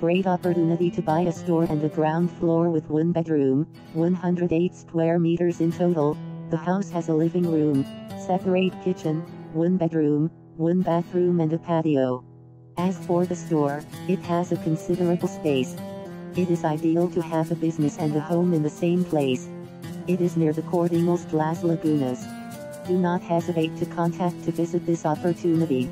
Great opportunity to buy a store and a ground floor with one bedroom, 108 square meters in total. The house has a living room, separate kitchen, one bedroom, one bathroom and a patio. As for the store, it has a considerable space. It is ideal to have a business and a home in the same place. It is near the Corte Inglés Las Lagunas. Do not hesitate to contact to visit this opportunity.